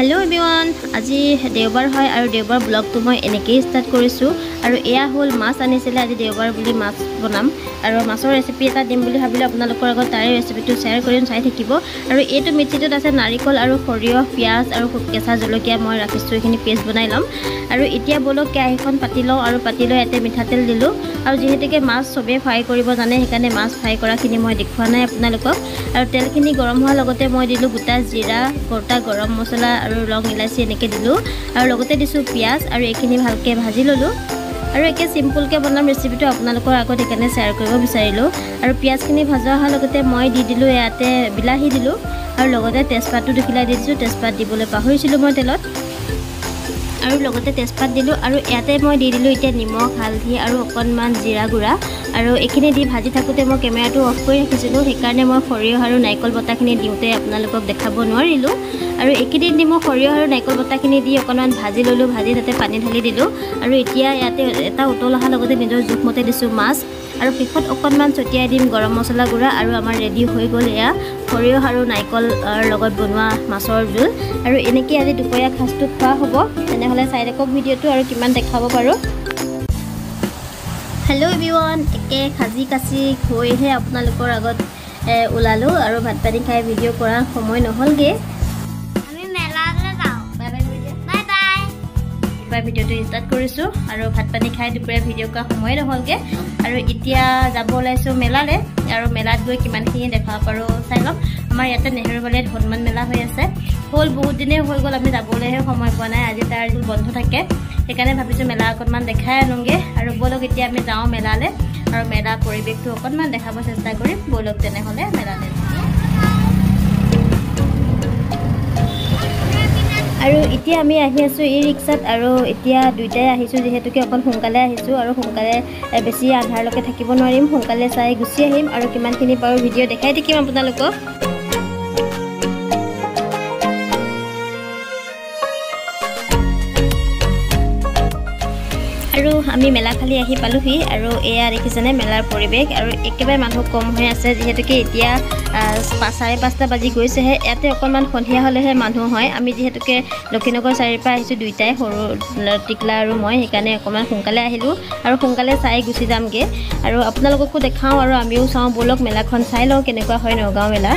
Hello এভিৱান আজি দেওবাৰ হয় আৰু দেওবাৰ ব্লগটো মই এনেকেই ষ্টাৰ্ট কৰিছোঁ। আৰু এয়া হ'ল মাছ আনিছিলে আজি দেওবাৰ বুলি মাছ বনাম। আৰু মাছৰ ৰেচিপি এটা দিম বুলি ভাবিলোঁ আপোনালোকৰ আগত তাৰে ৰেচিপিটো শ্বেয়াৰ কৰিম চাই থাকিব। আৰু এইটো মিক্সিটোত আছে নাৰিকল আৰু সৰিয়হ পিঁয়াজ আৰু কেঁচা জলকীয়া। মই ৰাখিছোঁ এইখিনি পেষ্ট বনাই ল'ম। আৰু এতিয়া ব'লক কেৰাহীখন পাতি লওঁ আৰু পাতি লৈ ইয়াতে মিঠাতেল দিলোঁ। আৰু যিহেতুকে মাছ চবেই ফ্ৰাই কৰিব জানে সেইকাৰণে মাছ ফ্ৰাই কৰাখিনি মই দেখুওৱা নাই আপোনালোকক। আৰু তেলখিনি গৰম হোৱাৰ লগতে মই দিলোঁ গোটা জিৰা গোটা গৰম মছলা আৰু ৰং ইলাচি এনেকৈ দিলোঁ। আৰু লগতে দিছোঁ পিঁয়াজ আৰু এইখিনি ভালকৈ ভাজি ল'লোঁ। আৰু একে চিম্পুলকৈ বনাম ৰেচিপিটো আপোনালোকৰ আগত সেইকাৰণে শ্বেয়াৰ কৰিব বিচাৰিলোঁ। আৰু পিঁয়াজখিনি ভজা অহাৰ লগতে মই দি দিলোঁ ইয়াতে বিলাহী দিলোঁ। আৰু লগতে তেজপাতটো দুখিলাই দিছোঁ তেজপাত দিবলৈ পাহৰিছিলোঁ মই তেলত। আৰু লগতে তেজপাত দিলোঁ আৰু ইয়াতে মই দি দিলোঁ এতিয়া নিমখ হালধি আৰু অকণমান জিৰা গুড়া। আৰু এইখিনি দি ভাজি থাকোঁতে মই কেমেৰাটো অফ কৰি ৰাখিছিলোঁ সেইকাৰণে মই সৰিয়হ আৰু নাৰিকল বটাখিনি দিওঁতে আপোনালোকক দেখাব নোৱাৰিলোঁ। আৰু এইখিনি দি মই সৰিয়হ আৰু নাৰিকল বটাখিনি দি অকণমান ভাজি ল'লোঁ ভাজি তাতে পানী ঢালি দিলোঁ। আৰু এতিয়া ইয়াতে এটা উতল অহাৰ লগতে নিজৰ জোখমতে দিছোঁ মাছ। আৰু শেষত অকণমান ছটিয়াই দিম গৰম মছলা গুড়া আৰু আমাৰ ৰেডি হৈ গ'ল এয়া। সৰিয়হ আৰু নাৰিকল লগত বনোৱা মাছৰ জোল। আৰু এনেকৈ আজি দুপৰীয়া সাজটো খোৱা হ'ব। তেনেহ'লে চাই থাকক ভিডিঅ'টো আৰু কিমান দেখাব পাৰোঁ। হেল্ল' এভিৱান একে সাজি কাচি গৈহে আপোনালোকৰ আগত ওলালোঁ আৰু ভাত পানী খাই ভিডিঅ' কৰাৰ সময় নহ'লগৈ। এবাৰ ভিডিঅ'টো ষ্টাৰ্ট কৰিছোঁ আৰু ভাত পানী খাই দুপৰীয়া ভিডিঅ' কৰা সময় নহ'লগৈ। আৰু এতিয়া যাব ওলাইছোঁ মেলালৈ আৰু মেলাত গৈ কিমানখিনি দেখাব পাৰোঁ চাই ল'ম। আমাৰ ইয়াতে নেহেৰুবালিত হনুমান মেলা হৈ আছে। হ'ল বহুত দিনেই হৈ গ'ল আমি যাবলৈহে সময় পোৱা নাই আজি তাৰ বন্ধ থাকে। সেইকাৰণে ভাবিছোঁ মেলা অকণমান দেখাই আনোগৈ। আৰু ব'লক এতিয়া আমি যাওঁ মেলালৈ। আৰু মেলা পৰিৱেশটো অকণমান দেখাব চেষ্টা কৰিম। ব'লক তেনেহ'লে মেলালৈ আৰু এতিয়া আমি আহি আছোঁ ই ৰিক্সাত আৰু এতিয়া দুইটাই আহিছোঁ যিহেতুকে অকণ সোনকালে আহিছোঁ আৰু সোনকালে বেছি আন্ধাৰলৈকে থাকিব নোৱাৰিম। সোনকালে চাই গুচি আহিম আৰু কিমানখিনি পাৰোঁ ভিডিঅ' দেখাই থাকিম আপোনালোকক। আমি মেলাখালি আহি পালোহি আৰু এয়া দেখিছেনে মেলাৰ পৰিৱেশ আৰু একেবাৰে মানুহ কম হৈ আছে যিহেতুকে এতিয়া চাৰে পাঁচটা বাজি গৈছেহে। ইয়াতে অকণমান সন্ধিয়া হ'লেহে মানুহ হয়। আমি যিহেতুকে লক্ষীনগৰ চাৰিৰ পৰা আহিছোঁ দুইটাই সৰু টিকলা আৰু মই সেইকাৰণে অকণমান সোনকালে আহিলোঁ আৰু সোনকালে চাই গুচি যামগৈ। আৰু আপোনালোককো দেখাওঁ আৰু আমিও চাওঁ ব'লক মেলাখন চাই লওঁ কেনেকুৱা হয় নগাঁও মেলা।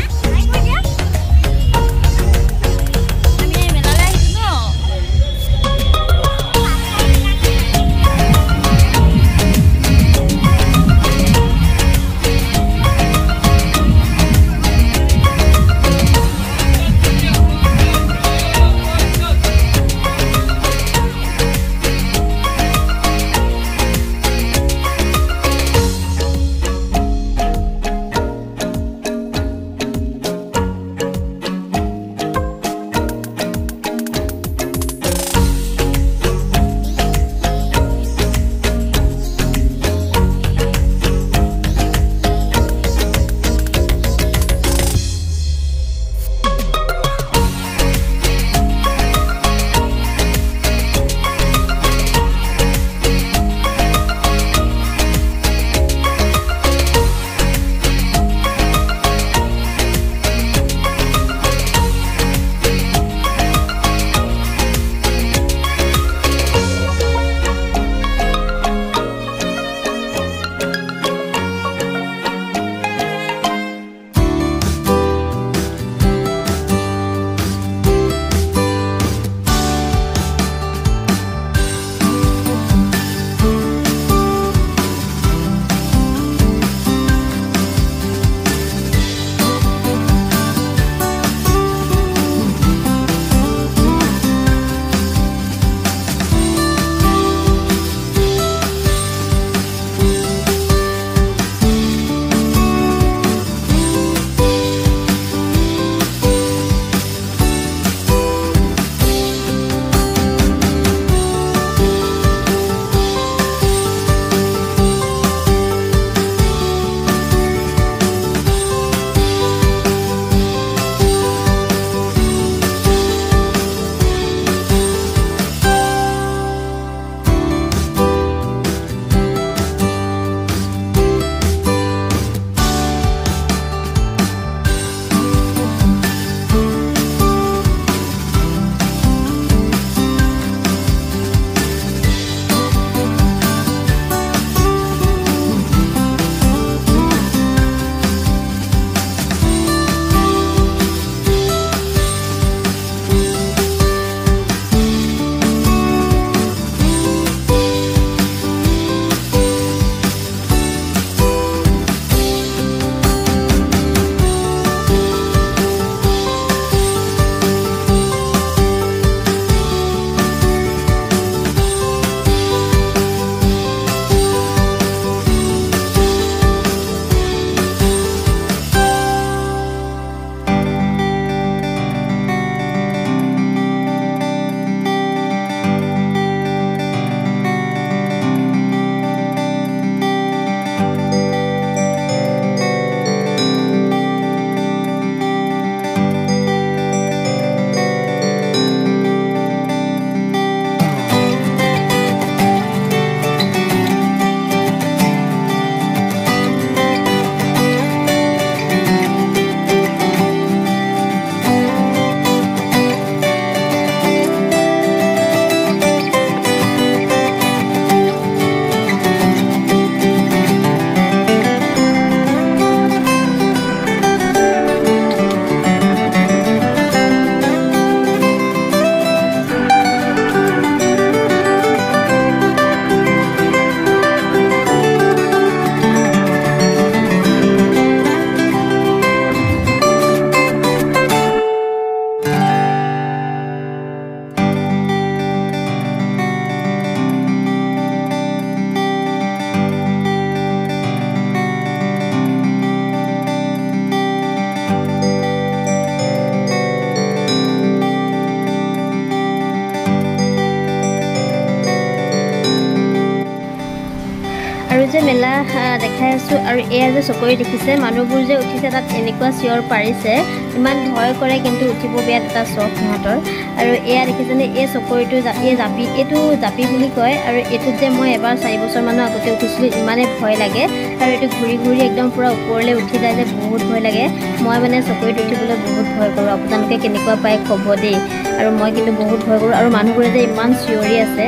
দেখাই আছোঁ আৰু এয়া যে চকৰি দেখিছে মানুহবোৰ যে উঠিছে তাত এনেকুৱা চিঞৰ পাৰিছে। ইমান ভয় কৰে কিন্তু উঠিব বিয়াত এটা চখ সিহঁতৰ। আৰু এয়া দেখিছেনে এই চকৰিটো জা- এই জাপি এইটো জাপি বুলি কয়। আৰু এইটোত যে মই এবাৰ চাৰি বছৰমানৰ আগতে উঠিছিলোঁ ইমানেই ভয় লাগে। আৰু এইটো ঘূৰি ঘূৰি একদম পূৰা ওপৰলৈ উঠি যায় যে বহুত ভয় লাগে। মই মানে চকৰিত উঠিবলৈ বহুত ভয় কৰোঁ। আপোনালোকে কেনেকুৱা পায় ক'ব দেই। আৰু মই কিন্তু বহুত ভয় কৰোঁ। আৰু মানুহবোৰে যে ইমান চিঞৰি আছে।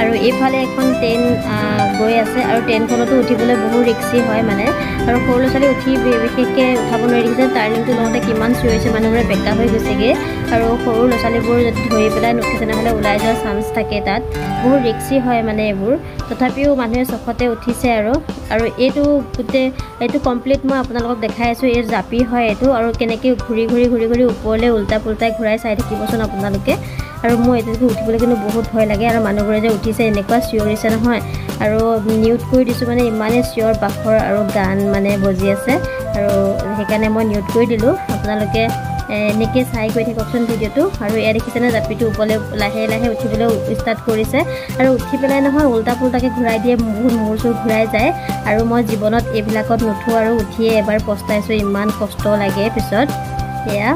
আৰু এইফালে এখন ট্ৰেইন গৈ আছে। আৰু ট্ৰেইনখনতো উঠিবলৈ বহুত ৰিক্সি হয় মানে। আৰু সৰু ল'ৰা ছোৱালী উঠি বিশেষকৈ উঠাব নোৱাৰি দেখিছে টাৰ্ণিংটো লওঁতে কিমান চিঞৰিছে মানুহবোৰে বেকা হৈ গৈছেগৈ। আৰু সৰু ল'ৰা ছোৱালীবোৰ যদি ধৰি পেলাই নুঠে তেনেহ'লে ওলাই যোৱাৰ চান্স থাকে তাত। বহুত ৰিক্সি হয় মানে এইবোৰ। তথাপিও মানুহে চখতে উঠিছে আৰু। আৰু এইটো গোটেই এইটো কমপ্লিট মই আপোনালোকক দেখাই আছোঁ এই জাপি হয় এইটো আৰু কেনেকৈ ঘূৰি ঘূৰি ঘূৰি ঘূৰি ওপৰলৈ উল্টা পুল্টাই ঘূৰাই চাই থাকিবচোন আপোনালোকে। আৰু মোৰ এইটোকে উঠিবলৈ কিন্তু বহুত ভয় লাগে আৰু মানুহবোৰে যে উঠিছে এনেকুৱা চিঞৰিছে নহয়। আৰু নিউট কৰি দিছোঁ মানে ইমানেই চিঞৰ বাখৰ আৰু গান মানে বজি আছে। আৰু সেইকাৰণে মই নিউট কৰি দিলোঁ। আপোনালোকে এনেকৈ চাই গৈ থাককচোন ভিডিঅ'টো। আৰু এয়া দেখিছেনে জাপিটো ওপৰলৈ লাহে লাহে উঠিবলৈ ষ্টাৰ্ট কৰিছে। আৰু উঠি পেলাই নহয় উল্টা পুল্টাকৈ ঘূৰাই দিয়ে বহুত মূৰ চুৰ ঘূৰাই যায়। আৰু মই জীৱনত এইবিলাকত নুঠোঁ আৰু উঠিয়ে এবাৰ পস্তাইছোঁ ইমান কষ্ট লাগে পিছত। এয়া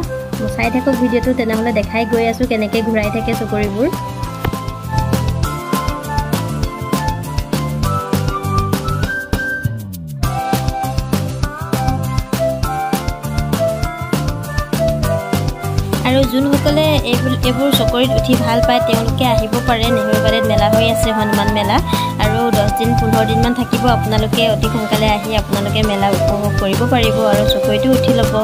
চাই থাকক ভিডিঅ'টো তেনেহ'লে দেখাই গৈ আছোঁ কেনেকৈ ঘূৰাই থাকে চকৰিবোৰ যোনসকলে এইবোৰ এইবোৰ চকৰিত উঠি ভাল পায় তেওঁলোকে আহিব পাৰে। নেহেৰুবাৰীত মেলা হৈ আছে হনুমান মেলা। আৰু দহ দিন পোন্ধৰ দিনমান থাকিব। আপোনালোকে অতি সোনকালে আহি আপোনালোকে মেলা উপভোগ কৰিব পাৰিব আৰু চকৰিটো উঠি ল'ব।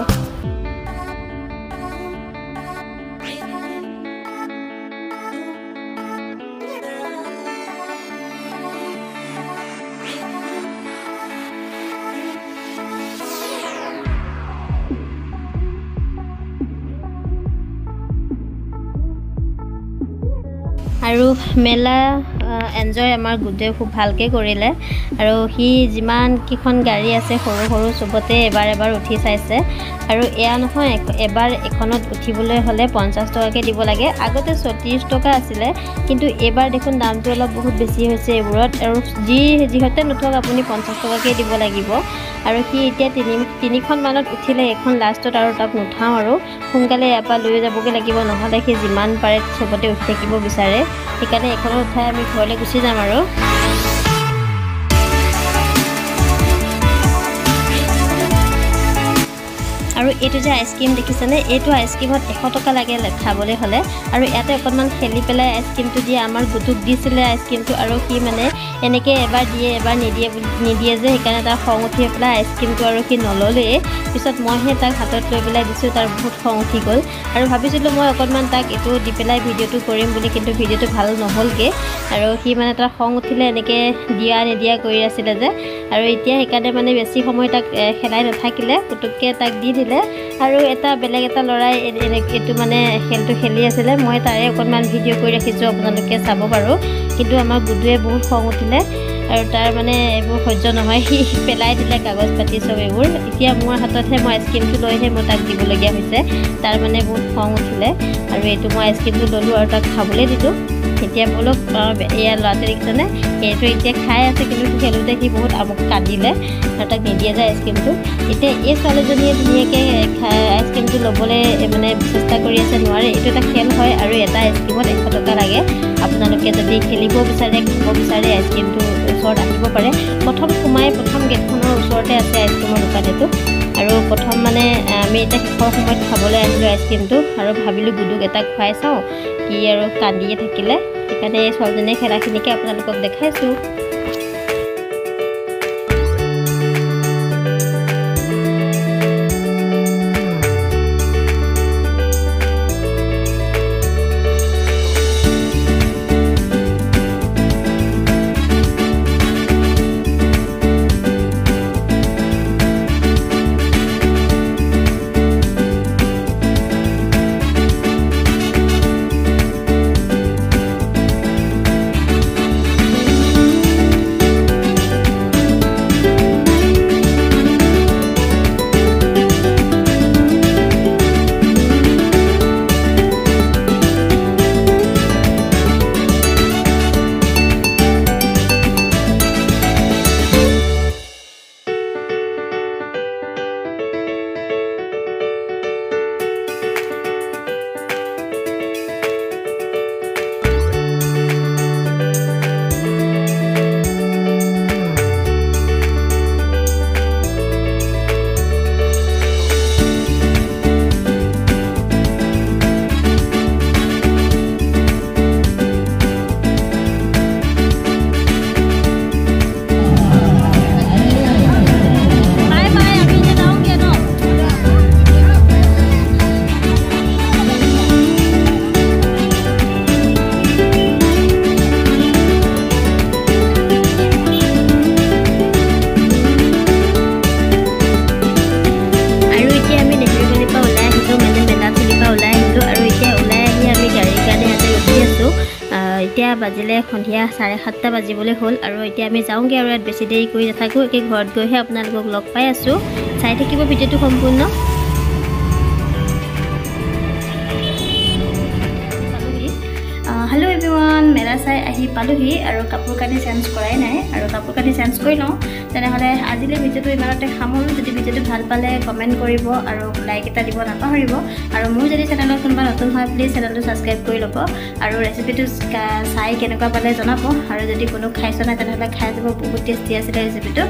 মেলা এনজয় আমাৰ গোটেই খুব ভালকৈ কৰিলে। আৰু সি যিমানকেইখন গাড়ী আছে সৰু সৰু চবতে এবাৰ এবাৰ উঠি চাইছে। আৰু এয়া নহয় এবাৰ এখনত উঠিবলৈ হ'লে পঞ্চাছ টকাকৈ দিব লাগে। আগতে ছত্ৰিছ টকা আছিলে কিন্তু এইবাৰ দেখোন দামটো অলপ বহুত বেছি হৈছে এইবোৰত। আৰু যি যিহঁতে নুঠক আপুনি পঞ্চাছ টকাকৈ দিব লাগিব। আৰু সি এতিয়া তিনি তিনিখন মানত উঠিলে এখন লাষ্টত আৰু তাক নুঠাওঁ আৰু। সোনকালে ইয়াৰ পৰা লৈ যাবগৈ লাগিব নহ'লে সি যিমান পাৰে চবতে উঠি থাকিব বিচাৰে। সেইকাৰণে এইখনত উঠাই আমি ঘৰলৈ গুচি যাম আৰু। আৰু এইটো যে আইচক্ৰীম দেখিছেনে? এইটো আইচক্ৰীমত এশ টকা লাগে খাবলৈ হ'লে। আৰু ইয়াতে অকণমান খেলি পেলাই আইচক্ৰীমটো দিয়ে। আমাৰ গোটুক দিছিলে আইচক্ৰীমটো আৰু সি মানে এনেকৈ এবাৰ দিয়ে এবাৰ নিদিয়ে নিদিয়ে যে। সেইকাৰণে তাৰ খং উঠি পেলাই আইচক্ৰীমটো আৰু সি নল'লেই। পিছত মইহে তাক হাতত লৈ পেলাই দিছোঁ। তাৰ বহুত খং উঠি গ'ল। আৰু ভাবিছিলোঁ মই অকণমান তাক এইটো দি পেলাই ভিডিঅ'টো কৰিম বুলি কিন্তু ভিডিঅ'টো ভাল নহ'লগৈ। আৰু সি মানে তাৰ খং উঠিলে এনেকৈ দিয়া নিদিয়া কৰি আছিলে যে। আৰু এতিয়া সেইকাৰণে মানে বেছি সময় তাক খেলাই নাথাকিলে পুতুককৈ তাক দি দিলে। আৰু এটা বেলেগ এটা ল'ৰাই এইটো মানে খেলটো খেলি আছিলে। মই তাৰে অকণমান ভিডিঅ' কৰি ৰাখিছোঁ আপোনালোকে চাব পাৰোঁ। কিন্তু আমাৰ গুডুৱে বহুত খং উঠিলে আৰু তাৰ মানে এইবোৰ সহ্য নহয়। সি পেলাই দিলে কাগজ পাতি চব এইবোৰ। এতিয়া মোৰ হাততহে মই আইচক্ৰীমটো লৈহে মই তাক দিবলগীয়া হৈছে। তাৰ মানে বহুত খং উঠিলে। আৰু এইটো মই আইচক্ৰীমটো ল'লোঁ আৰু তাক খাবলৈ দিলোঁ। এতিয়া আহ, এয়া ল'ৰাটোৱে দেখিছেনে এইটো এতিয়া খাই আছে কিন্তু খেলোঁতে সি বহুত আমুক কান্দিলে। তাক নিদিয়ে যে আইচক্ৰীমটো এতিয়া এই ছোৱালীজনীয়ে ধুনীয়াকৈ আইচক্ৰীমটো ল'বলৈ মানে চেষ্টা কৰি আছে নোৱাৰে। এইটো এটা খেল হয় আৰু এটা আইচক্ৰীমত এশ টকা লাগে। আপোনালোকে যদি খেলিব বিচাৰে খাব বিচাৰে আইচক্ৰীমটো ওচৰত আহিব পাৰে। প্ৰথম সোমাই প্ৰথম গেটখনৰ ওচৰতে আছে আইচক্ৰীমৰ দোকান এইটো। আৰু প্ৰথম মানে আমি এতিয়া শেষৰ সময়ত খাবলৈ আহিলোঁ আইচক্ৰীমটো আৰু ভাবিলোঁ গুডুক এটা খুৱাই চাওঁ। আৰু কান্দিয়ে থাকিলে। সেইকাৰণে এই ছোৱালীজনীয়ে খেলাখিনিকে আপোনালোকক দেখাইছোঁ। এতিয়া বাজিলে সন্ধিয়া চাৰে সাতটা বাজিবলৈ হ'ল আৰু এতিয়া আমি যাওঁগৈ আৰু ইয়াত বেছি দেৰি কৰি নাথাকোঁ একে ঘৰত গৈহে আপোনালোকক লগ পাই আছোঁ। চাই থাকিব ভিডিঅ'টো সম্পূৰ্ণ। হেল্ল' এভৰিৱান মেলা চাই আহি পালোহি আৰু কাপোৰ কানি চেঞ্জ কৰাই নাই আৰু কাপোৰ কানি চেঞ্জ কৰি লওঁ তেনেহ'লে আজিলৈ ভিডিঅ'টো ইমানতে সামৰোঁ। যদি ভিডিঅ'টো ভাল পালে কমেণ্ট কৰিব আৰু লাইক এটা দিব নাপাহৰিব। আৰু মোৰ যদি চেনেলত কোনোবা নতুন হয় প্লিজ চেনেলটো ছাবস্ক্ৰাইব কৰি ল'ব আৰু ৰেচিপিটো চাই কেনেকুৱা পালে জনাব। আৰু যদি কোনো খাইছে নাই তেনেহ'লে খাই যাব বহুত টেষ্টি আছিলে ৰেচিপিটো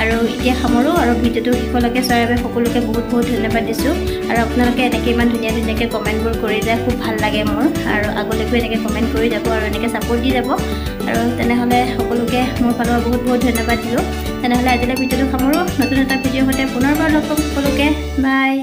আৰু এতিয়া সামৰোঁ আৰু ভিডিঅ'টো শেষলৈকে চোৱাৰ বাবে সকলোকে বহুত বহুত ধন্যবাদ দিছোঁ। আৰু আপোনালোকে এনেকৈ ইমান ধুনীয়া ধুনীয়াকৈ কমেণ্টবোৰ কৰি যায় খুব ভাল লাগে মোৰ। আৰু আগলৈকো এনেকৈ কমেণ্ট কৰি যাব আৰু এনেকৈ ছাপোৰ্ট দি যাব। আৰু তেনেহ'লে সকলোকে মোৰ ফালৰ বহুত বহুত ধন্যবাদ দিলোঁ তেনেহ'লে আজিলৈ ভিডিঅ'টো সামৰোঁ। নতুন এটা ভিডিঅ'ৰ সৈতে পুনৰবাৰ লগ পাম সকলোকে। বাই